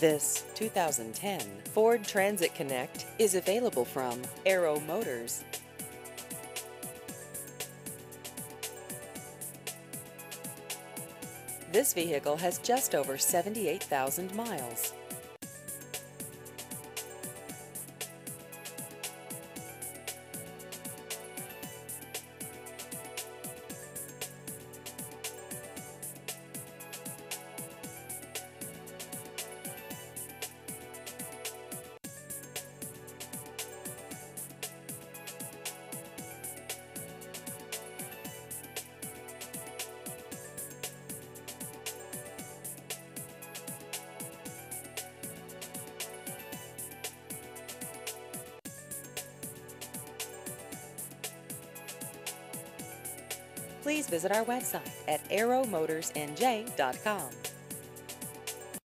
This 2010 Ford Transit Connect is available from Arrow Motors. This vehicle has just over 78,000 miles. Please visit our website at arrowmotorsnj.com.